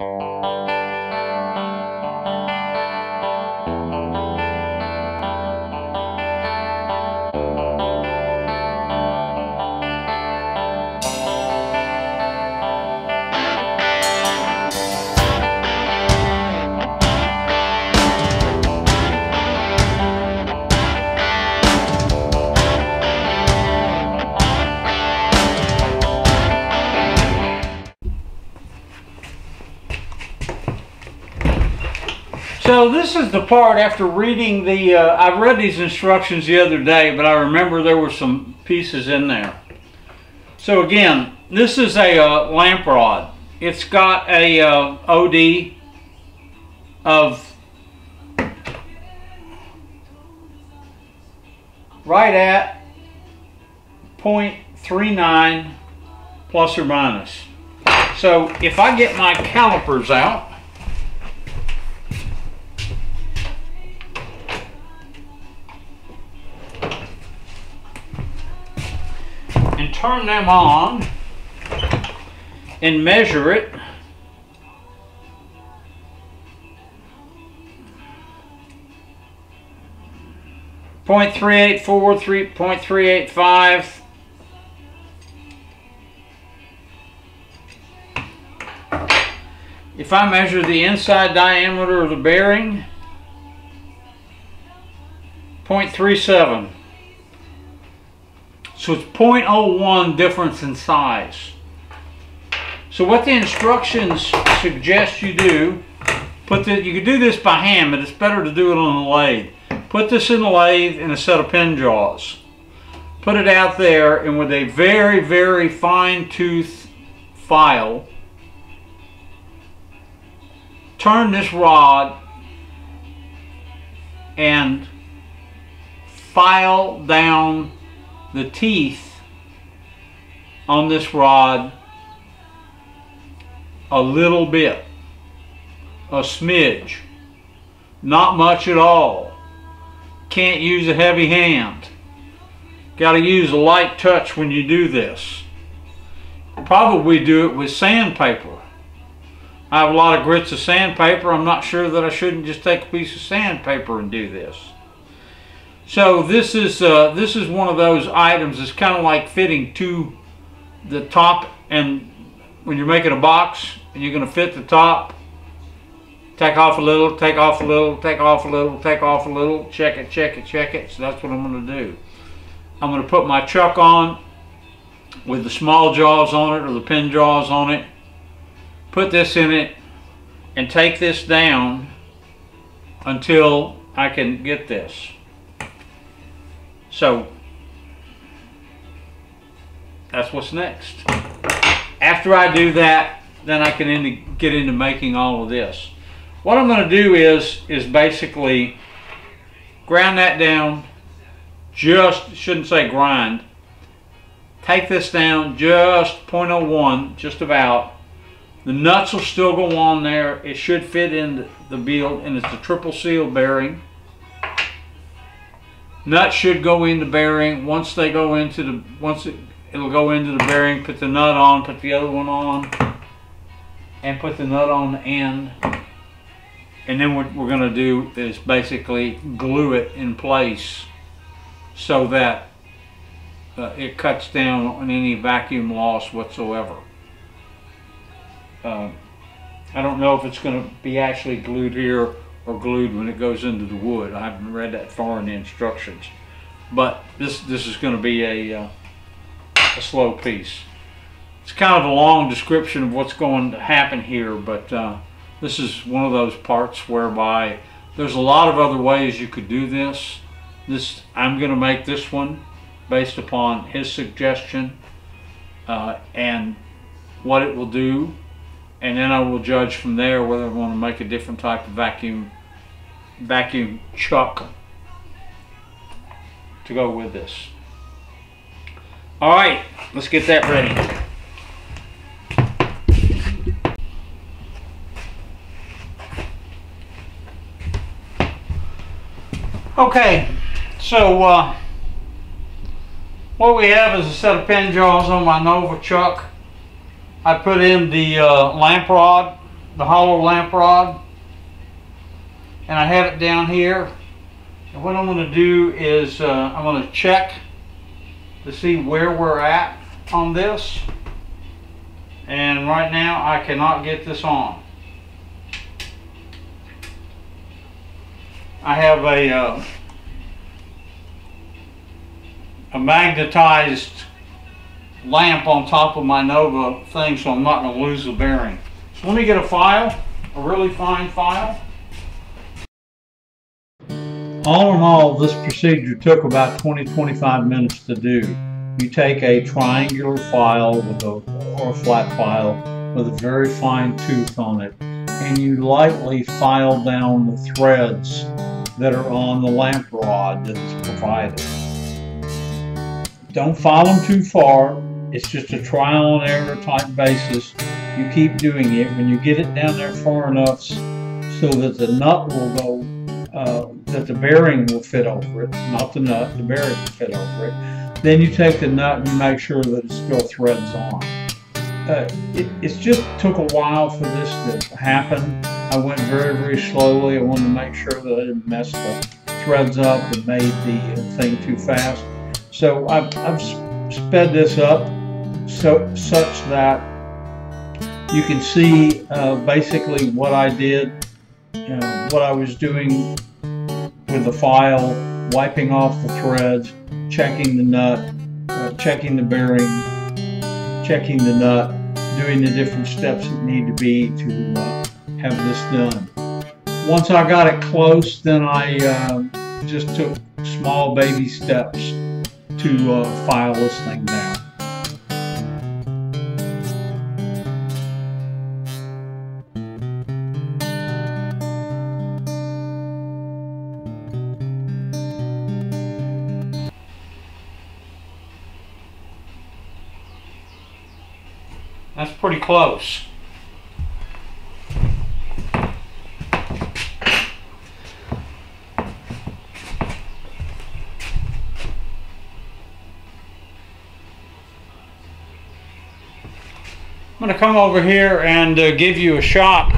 Oh. So this is the part after reading the, uh, I read these instructions the other day, but I remember there were some pieces in there. So again, this is a uh, lamp rod. It's got a uh, OD of right at 0.39 plus or minus. So if I get my calipers out, turn them on and measure it. Point three eight four, three point three eight five. If I measure the inside diameter of the bearing, 0.37. So it's 0.01 difference in size. So what the instructions suggest you do, put the, you can do this by hand, but it's better to do it on a lathe. Put this in the lathe in a set of pin jaws. Put it out there and with a very, very fine tooth file, turn this rod and file down the teeth on this rod a little bit, a smidge, not much at all. Can't use a heavy hand. Got to use a light touch when you do this. Probably do it with sandpaper. I have a lot of grits of sandpaper. I'm not sure that I shouldn't just take a piece of sandpaper and do this. So this is uh, this is one of those items. It's kind of like fitting to the top and when you're making a box and you're going to fit the top, take off a little, take off a little, take off a little, take off a little, check it, check it, check it. So that's what I'm going to do. I'm going to put my chuck on with the small jaws on it or the pin jaws on it. Put this in it and take this down until I can get this. So that's what's next. After I do that, then I can into, get into making all of this. What I'm going to do is is basically ground that down. Just shouldn't say grind. Take this down just 0.01, just about. The nuts will still go on there. It should fit in the build, and it's a triple seal bearing. Nut should go in the bearing. Once they go into the, once it, it'll go into the bearing, put the nut on, put the other one on, and put the nut on the end. And then what we're going to do is basically glue it in place so that uh, it cuts down on any vacuum loss whatsoever. Uh, I don't know if it's going to be actually glued here or glued when it goes into the wood. I haven't read that far in the instructions. But this, this is going to be a, uh, a slow piece. It's kind of a long description of what's going to happen here, but uh, this is one of those parts whereby there's a lot of other ways you could do this. This I'm going to make this one based upon his suggestion uh, and what it will do and then I will judge from there whether I want to make a different type of vacuum vacuum chuck to go with this. All right, let's get that ready. Okay, so uh, what we have is a set of pin jaws on my Nova chuck. I put in the uh, lamp rod the hollow lamp rod and I have it down here. And what I'm going to do is uh, I'm going to check to see where we're at on this. And right now I cannot get this on. I have a uh, a magnetized lamp on top of my Nova thing so I'm not going to lose the bearing. So let me get a file, a really fine file. All in all, this procedure took about 20-25 minutes to do. You take a triangular file with a, or a flat file with a very fine tooth on it and you lightly file down the threads that are on the lamp rod that is provided. Don't file them too far. It's just a trial and error type basis. You keep doing it. When you get it down there far enough so that the nut will go uh, that the bearing will fit over it, not the nut, the bearing will fit over it. Then you take the nut and you make sure that it still threads on. Uh, it it's just took a while for this to happen. I went very, very slowly. I wanted to make sure that I didn't mess the threads up and made the thing too fast. So I've, I've sped this up so such that you can see uh, basically what I did, you know, what I was doing with the file, wiping off the threads, checking the nut, uh, checking the bearing, checking the nut, doing the different steps that need to be to uh, have this done. Once I got it close, then I uh, just took small baby steps to uh, file this thing down. That's pretty close. I'm going to come over here and uh, give you a shot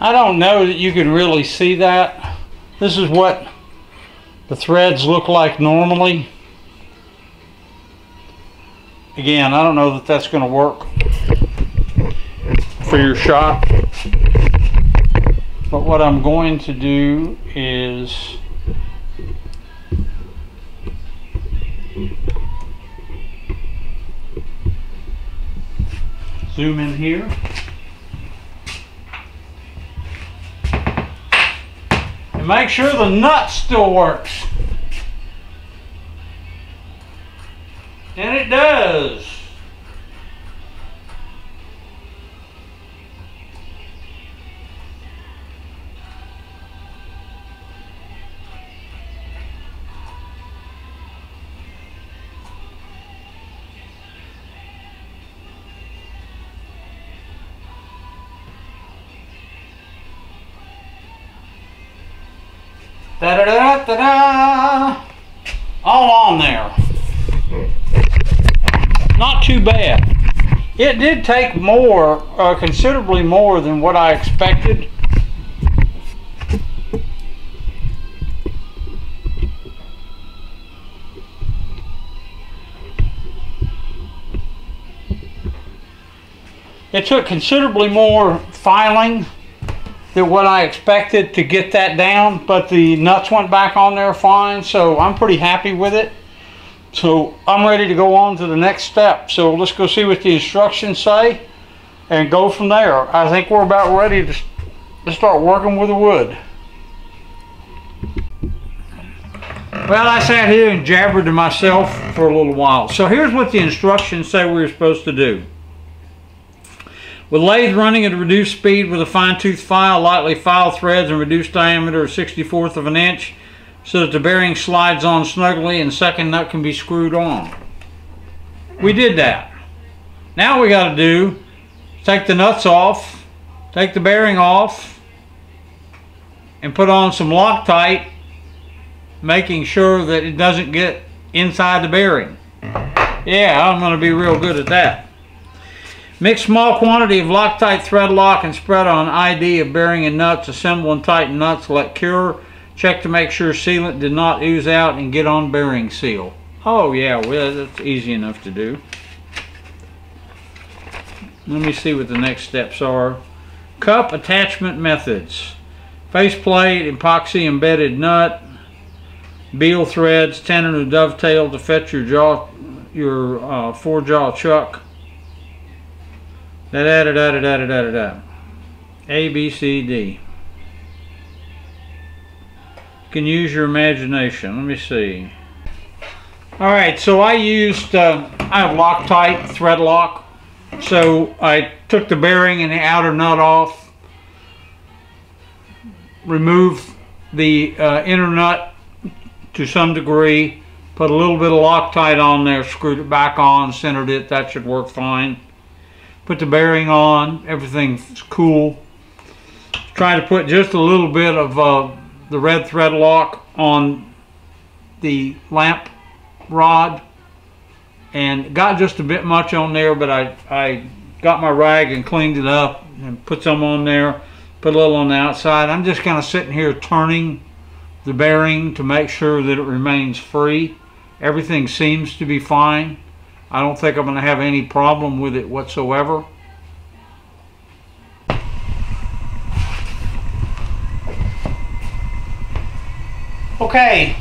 I don't know that you can really see that. This is what the threads look like normally. Again, I don't know that that's going to work for your shot. But what I'm going to do is zoom in here. Make sure the nut still works. And it does. Da da da da da. All on there. Not too bad. It did take more, uh, considerably more than what I expected. It took considerably more filing than what I expected to get that down, but the nuts went back on there fine, so I'm pretty happy with it. So I'm ready to go on to the next step. So let's go see what the instructions say and go from there. I think we're about ready to, to start working with the wood. Well, I sat here and jabbered to myself for a little while. So here's what the instructions say we were supposed to do. With lathe running at a reduced speed with a fine-tooth file, lightly file threads and reduced diameter of 64th of an inch so that the bearing slides on snugly and second nut can be screwed on. We did that. Now we got to do, take the nuts off, take the bearing off, and put on some Loctite, making sure that it doesn't get inside the bearing. Mm-hmm. Yeah, I'm going to be real good at that. Mix small quantity of Loctite thread lock and spread on ID of bearing and nuts. Assemble and tighten nuts. Let cure. Check to make sure sealant did not ooze out and get on bearing seal. Oh yeah, well that's easy enough to do. Let me see what the next steps are. Cup attachment methods. Faceplate, epoxy embedded nut, Beall threads, tenon or dovetail to fetch your jaw, your uh, four jaw chuck. Da da da da da da da da da. A, B, C, D. You can use your imagination. Let me see. Alright, so I used, uh, I have Loctite thread lock. So I took the bearing and the outer nut off, removed the uh, inner nut to some degree, put a little bit of Loctite on there, screwed it back on, centered it, that should work fine put the bearing on, everything's cool. Try to put just a little bit of uh, the red thread lock on the lamp rod. And got just a bit much on there but I, I got my rag and cleaned it up and put some on there put a little on the outside. I'm just kind of sitting here turning the bearing to make sure that it remains free. Everything seems to be fine I don't think I'm going to have any problem with it whatsoever. Okay.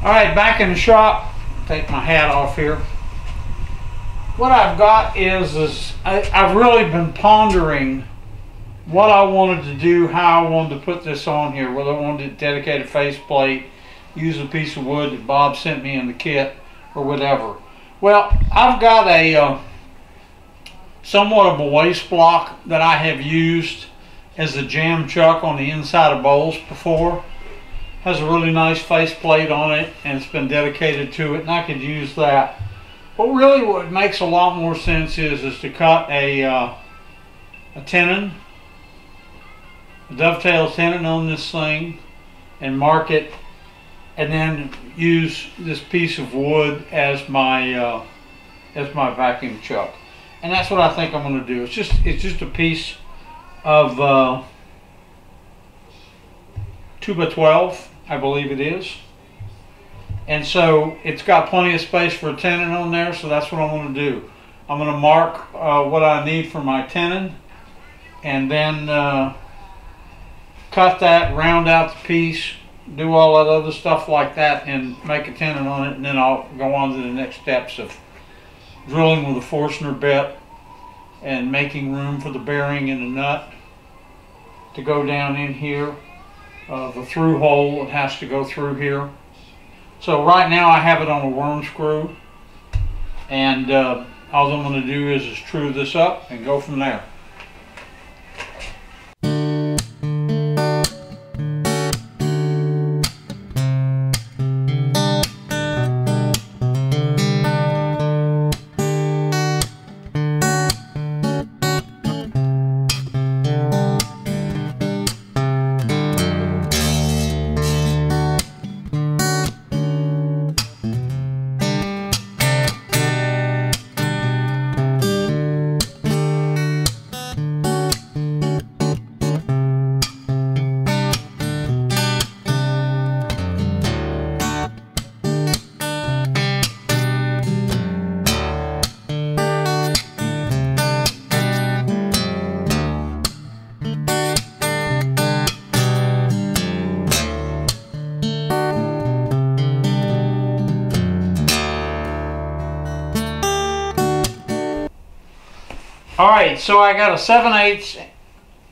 All right, back in the shop. Take my hat off here what I've got is, is I, have really been pondering what I wanted to do, how I wanted to put this on here, whether I wanted to dedicate a faceplate, use a piece of wood that Bob sent me in the kit, or whatever. Well, I've got a uh, somewhat of a waste block that I have used as a jam chuck on the inside of bowls before. Has a really nice faceplate on it, and it's been dedicated to it, and I could use that but really what makes a lot more sense is, is to cut a, uh, a tenon, a dovetail tenon on this thing and mark it and then use this piece of wood as my uh, as my vacuum chuck. And that's what I think I'm going to do. It's just it's just a piece of uh, 2 by 12 I believe it is and so it's got plenty of space for a tenon on there, so that's what I'm going to do. I'm going to mark uh, what I need for my tenon and then uh, cut that, round out the piece, do all that other stuff like that and make a tenon on it and then I'll go on to the next steps of drilling with a Forstner bit and making room for the bearing and the nut to go down in here. Uh, the through hole has to go through here. So right now I have it on a worm screw and uh, all I'm going to do is, is true this up and go from there. Alright, so I got a 7 8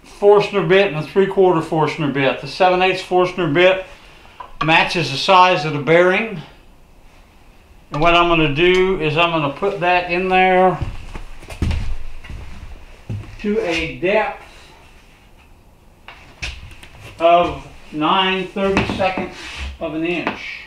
Forstner bit and a 3 quarter Forstner bit. The 7 8 Forstner bit matches the size of the bearing. And what I'm going to do is I'm going to put that in there to a depth of 9 30 seconds of an inch.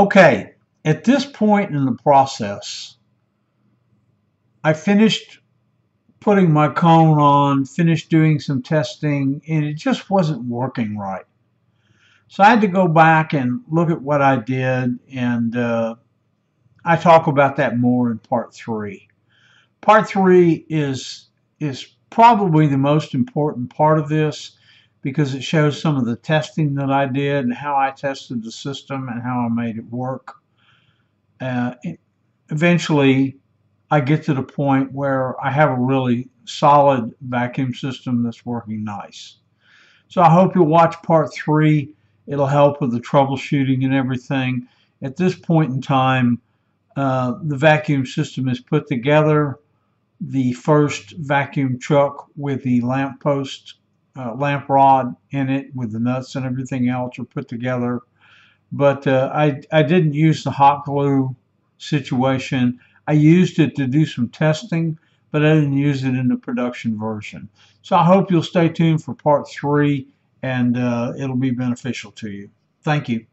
Okay, at this point in the process, I finished putting my cone on, finished doing some testing, and it just wasn't working right. So I had to go back and look at what I did, and uh, I talk about that more in part three. Part three is is probably the most important part of this because it shows some of the testing that I did and how I tested the system and how I made it work. Uh, eventually, I get to the point where I have a really solid vacuum system that's working nice. So I hope you'll watch part three. It'll help with the troubleshooting and everything. At this point in time, uh, the vacuum system is put together. The first vacuum chuck with the lamp post uh, lamp rod in it with the nuts and everything else are put together. But uh, I, I didn't use the hot glue situation. I used it to do some testing, but I didn't use it in the production version. So I hope you'll stay tuned for part three and uh, it'll be beneficial to you. Thank you.